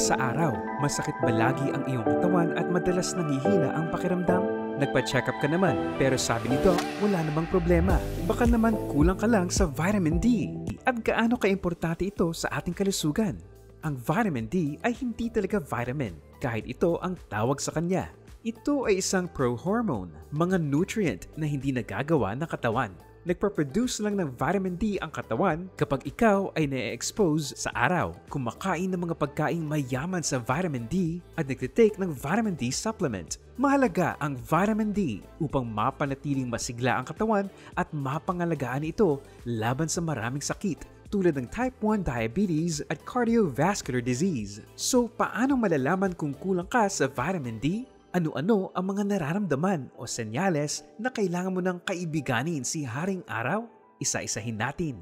sa araw, masakit ba lagi ang iyong katawan at madalas nangihina ang pakiramdam? Nagpa-check up ka naman pero sabi nito wala namang problema. Baka naman kulang ka lang sa vitamin D. At gaano ka-importante ito sa ating kalusugan? Ang vitamin D ay hindi talaga vitamin kahit ito ang tawag sa kanya. Ito ay isang pro-hormone, mga nutrient na hindi nagagawa ng katawan Nagpa-produce lang ng vitamin D ang katawan kapag ikaw ay na-expose sa araw, kumakain ng mga pagkaing mayaman sa vitamin D at nagtitake ng vitamin D supplement. Mahalaga ang vitamin D upang mapanatiling masigla ang katawan at mapangalagaan ito laban sa maraming sakit tulad ng type 1 diabetes at cardiovascular disease. So paano malalaman kung kulang ka sa vitamin D? Ano-ano ang mga nararamdaman o senyales na kailangan mo ng kaibiganin si Haring Araw? Isa-isahin natin.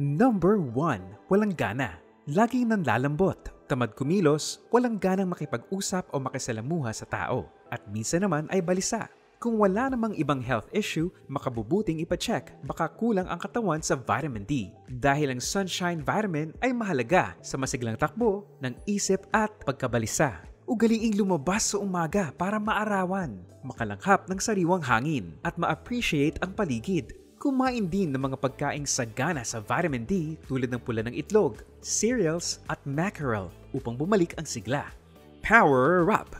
Number 1. Walang gana. Laging nanlalambot. Tamad kumilos, walang ganang makipag-usap o makisalamuha sa tao. At minsan naman ay balisa. Kung wala namang ibang health issue, makabubuting ipacheck baka kulang ang katawan sa vitamin D dahil ang sunshine vitamin ay mahalaga sa masiglang takbo ng isip at pagkabalisa ugaliing lumabas sa umaga para maarawan, makalanghap ng sariwang hangin at ma-appreciate ang paligid. Kumain din ng mga pagkaing sagana sa vitamin D tulad ng pula ng itlog, cereals at mackerel upang bumalik ang sigla. Power Up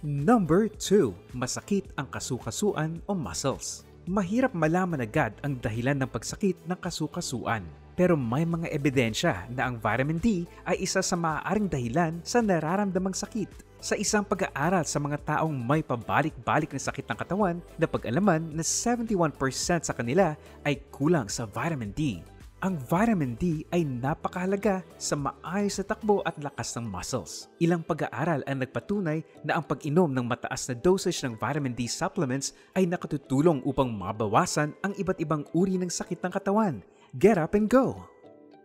Number 2. Masakit ang kasukasuan o muscles. Mahirap malaman agad ang dahilan ng pagsakit ng kasukasuan pero may mga ebidensya na ang vitamin D ay isa sa maaaring dahilan sa nararamdamang sakit. Sa isang pag-aaral sa mga taong may pabalik-balik na sakit ng katawan, na pag-alaman na 71% sa kanila ay kulang sa vitamin D. Ang vitamin D ay napakahalaga sa maayos na takbo at lakas ng muscles. Ilang pag-aaral ang nagpatunay na ang pag-inom ng mataas na dosage ng vitamin D supplements ay nakatutulong upang mabawasan ang iba't ibang uri ng sakit ng katawan Get up and go!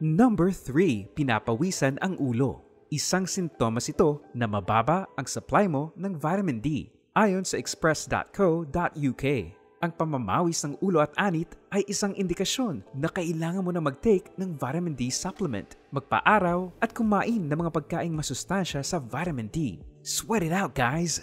Number 3. Pinapawisan ang ulo. Isang sintomas ito na mababa ang supply mo ng vitamin D. Ayon sa express.co.uk, ang pamamawis ng ulo at anit ay isang indikasyon na kailangan mo na mag-take ng vitamin D supplement, magpa-araw at kumain ng mga pagkaing masustansya sa vitamin D. Sweat it out, guys!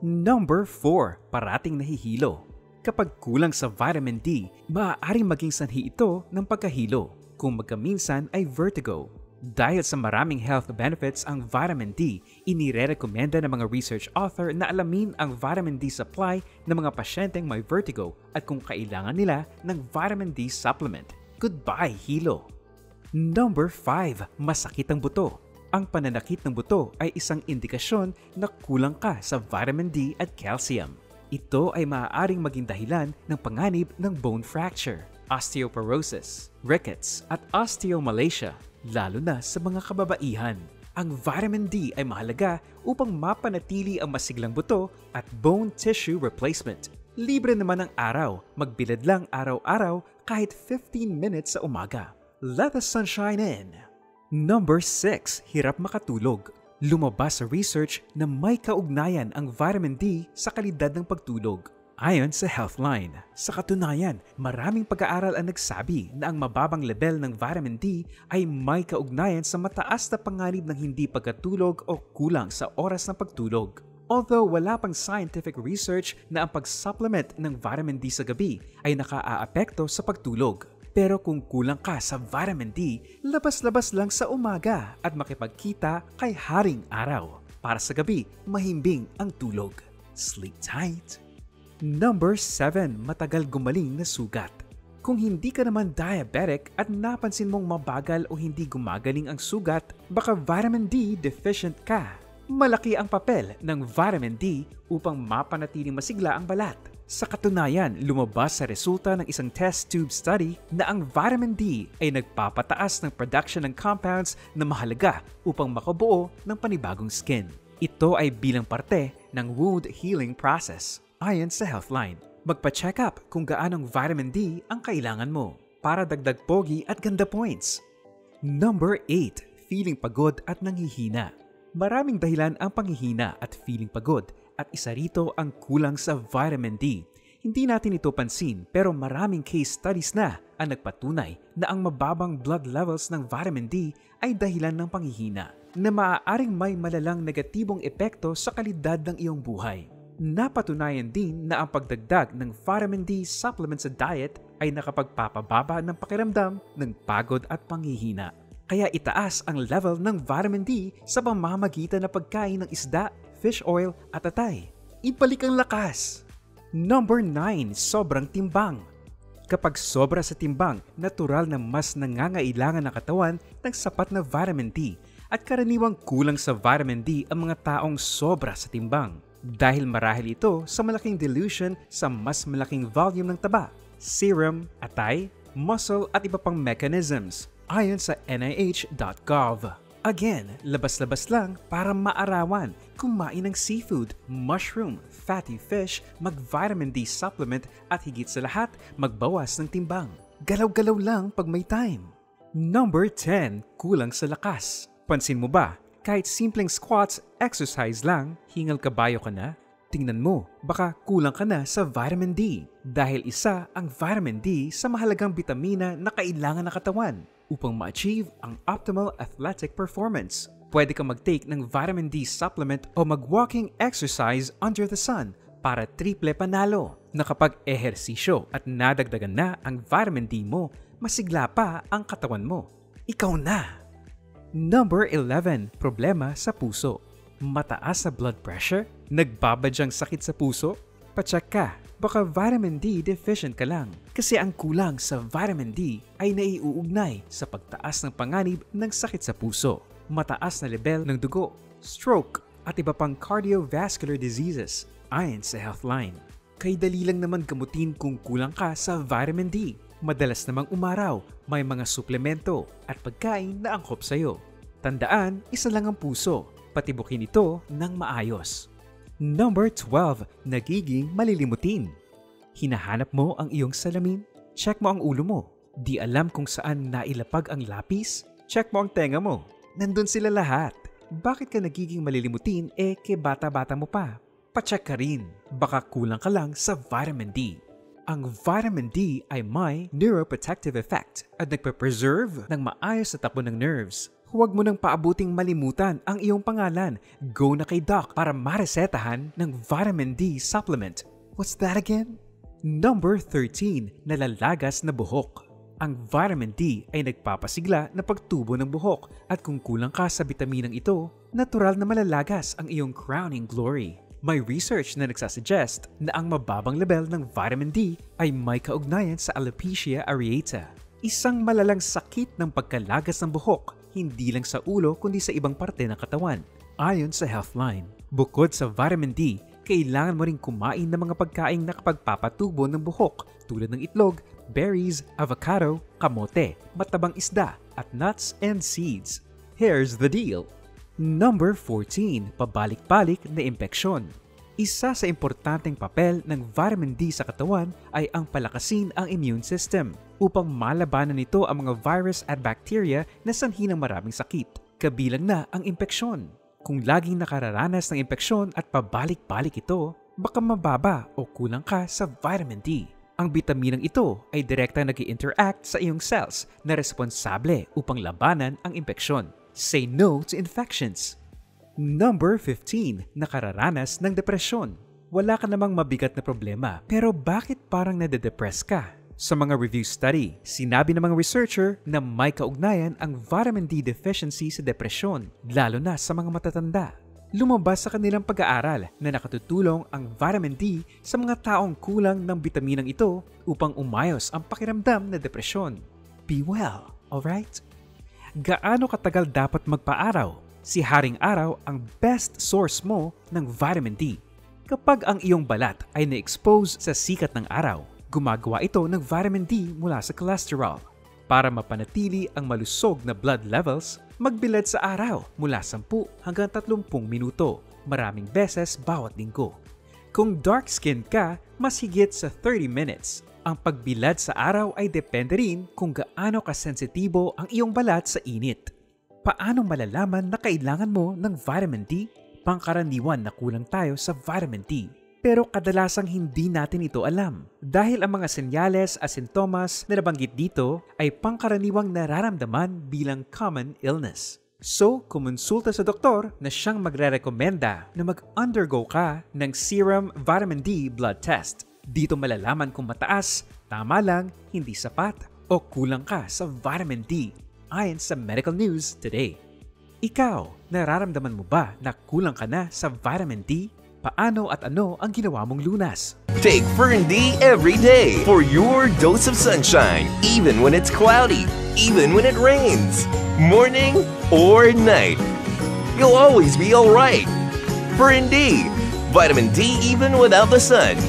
Number 4. Parating nahihilo. Kapag kulang sa vitamin D, maaaring maging sanhi ito ng pagkahilo kung magkaminsan ay vertigo. Dahil sa maraming health benefits ang vitamin D, inire-recommenda ng mga research author na alamin ang vitamin D supply ng mga pasyenteng may vertigo at kung kailangan nila ng vitamin D supplement. Goodbye, hilo! Number 5. Masakit ang buto. Ang pananakit ng buto ay isang indikasyon na kulang ka sa vitamin D at calcium. Ito ay maaaring maging dahilan ng panganib ng bone fracture, osteoporosis, rickets at osteomalacia, lalo na sa mga kababaihan. Ang vitamin D ay mahalaga upang mapanatili ang masiglang buto at bone tissue replacement. Libre naman ang araw, magbilad lang araw-araw kahit 15 minutes sa umaga. Let the sunshine in! Number 6. Hirap makatulog Lumabas sa research na may kaugnayan ang vitamin D sa kalidad ng pagtulog. Ayon sa Healthline, sa katunayan, maraming pag-aaral ang nagsabi na ang mababang level ng vitamin D ay may kaugnayan sa mataas na panganib ng hindi pagkatulog o kulang sa oras ng pagtulog. Although wala pang scientific research na ang pag-supplement ng vitamin D sa gabi ay nakaaapekto sa pagtulog. Pero kung kulang ka sa vitamin D, labas-labas lang sa umaga at makipagkita kay Haring Araw. Para sa gabi, mahimbing ang tulog. Sleep tight. Number 7. Matagal gumaling na sugat. Kung hindi ka naman diabetic at napansin mong mabagal o hindi gumagaling ang sugat, baka vitamin D deficient ka. Malaki ang papel ng vitamin D upang mapanatiling masigla ang balat sa katunayan, lumabas sa resulta ng isang test tube study na ang vitamin D ay nagpapataas ng production ng compounds na mahalaga upang makabuo ng panibagong skin. Ito ay bilang parte ng wound healing process ayon sa Healthline. Magpa-check up kung gaanong vitamin D ang kailangan mo para dagdag pogi at ganda points. Number 8. Feeling pagod at nanghihina. Maraming dahilan ang panghihina at feeling pagod at isa rito ang kulang sa vitamin D. Hindi natin ito pansin pero maraming case studies na ang nagpatunay na ang mababang blood levels ng vitamin D ay dahilan ng panghihina. na maaaring may malalang negatibong epekto sa kalidad ng iyong buhay. Napatunayan din na ang pagdagdag ng vitamin D supplement sa diet ay nakapagpapababa ng pakiramdam ng pagod at panghihina. Kaya itaas ang level ng vitamin D sa pamamagitan ng pagkain ng isda, fish oil at atay. Ibalik ang lakas! Number 9. Sobrang timbang Kapag sobra sa timbang, natural na mas nangangailangan ng katawan ng sapat na vitamin D at karaniwang kulang sa vitamin D ang mga taong sobra sa timbang dahil marahil ito sa malaking dilution sa mas malaking volume ng taba, serum, atay, muscle at iba pang mechanisms ayon sa NIH.gov. Again, labas-labas lang para maarawan. Kumain ng seafood, mushroom, fatty fish, mag-vitamin D supplement at higit sa lahat, magbawas ng timbang. Galaw-galaw lang pag may time. Number 10. Kulang sa lakas. Pansin mo ba, kahit simpleng squats, exercise lang, hingal kabayo ka na, tingnan mo, baka kulang ka na sa vitamin D dahil isa ang vitamin D sa mahalagang bitamina na kailangan ng katawan upang ma-achieve ang optimal athletic performance. Pwede kang mag-take ng vitamin D supplement o mag-walking exercise under the sun para triple panalo na kapag ehersisyo at nadagdagan na ang vitamin D mo, masigla pa ang katawan mo. Ikaw na! Number 11. Problema sa puso. Mataas sa blood pressure? Nagbabadyang sakit sa puso? Pacheck ka, baka vitamin D deficient ka lang. Kasi ang kulang sa vitamin D ay naiuugnay sa pagtaas ng panganib ng sakit sa puso, mataas na level ng dugo, stroke, at iba pang cardiovascular diseases ayon sa Healthline. Kay dali lang naman gamutin kung kulang ka sa vitamin D Madalas namang umaraw, may mga suplemento at pagkain na angkop sa'yo. Tandaan, isa lang ang puso, patibukin ito ng maayos. Number 12, nagiging malilimutin. Hinahanap mo ang iyong salamin? Check mo ang ulo mo. Di alam kung saan nailapag ang lapis? Check mo ang tenga mo. Nandun sila lahat. Bakit ka nagiging malilimutin eh ke bata-bata mo pa? Pacheck ka rin. Baka kulang ka lang sa vitamin D. Ang vitamin D ay may neuroprotective effect at nagpe-preserve ng maayos na takbo ng nerves. Huwag mo nang paabuting malimutan ang iyong pangalan. Go na kay Doc para maresetahan ng vitamin D supplement. What's that again? Number 13, nalalagas na buhok. Ang vitamin D ay nagpapasigla na pagtubo ng buhok at kung kulang ka sa bitaminang ito, natural na malalagas ang iyong crowning glory. May research na nagsasuggest na ang mababang level ng vitamin D ay may kaugnayan sa alopecia areata, isang malalang sakit ng pagkalagas ng buhok hindi lang sa ulo kundi sa ibang parte ng katawan. Ayon sa Healthline, bukod sa vitamin D, kailangan mo rin kumain ng mga pagkaing nakapagpapatubo ng buhok tulad ng itlog, berries, avocado, kamote, matabang isda, at nuts and seeds. Here's the deal! Number 14, pabalik-balik na impeksyon. Isa sa importanteng papel ng vitamin D sa katawan ay ang palakasin ang immune system upang malabanan nito ang mga virus at bacteria na sanhi ng maraming sakit, kabilang na ang impeksyon. Kung laging nakararanas ng impeksyon at pabalik-balik ito, baka mababa o kulang ka sa vitamin D. Ang bitaminang ito ay direkta nag interact sa iyong cells na responsable upang labanan ang impeksyon. Say no to infections. Number 15. Nakararanas ng depresyon. Wala ka namang mabigat na problema, pero bakit parang nade-depress ka? Sa mga review study, sinabi ng mga researcher na may kaugnayan ang vitamin D deficiency sa depresyon, lalo na sa mga matatanda. Lumabas sa kanilang pag-aaral na nakatutulong ang vitamin D sa mga taong kulang ng bitaminang ito upang umayos ang pakiramdam na depresyon. Be well, alright? gaano katagal dapat magpa-araw? Si Haring Araw ang best source mo ng vitamin D. Kapag ang iyong balat ay na-expose sa sikat ng araw, gumagawa ito ng vitamin D mula sa cholesterol. Para mapanatili ang malusog na blood levels, magbilad sa araw mula 10 hanggang 30 minuto, maraming beses bawat linggo. Kung dark skin ka, mas higit sa 30 minutes ang pagbilad sa araw ay depende rin kung gaano kasensitibo ang iyong balat sa init. Paano malalaman na kailangan mo ng vitamin D? Pangkaraniwan na kulang tayo sa vitamin D. Pero kadalasang hindi natin ito alam dahil ang mga senyales at sintomas na nabanggit dito ay pangkaraniwang nararamdaman bilang common illness. So, kumonsulta sa doktor na siyang magre-rekomenda na mag-undergo ka ng serum vitamin D blood test. Dito malalaman kung mataas, tama lang, hindi sapat, o kulang ka sa vitamin D ayon sa medical news today. Ikaw, nararamdaman mo ba na kulang ka na sa vitamin D? Paano at ano ang ginawa mong lunas? Take Fern D every day for your dose of sunshine, even when it's cloudy, even when it rains, morning or night. You'll always be alright. Fern D, vitamin D even without the sun.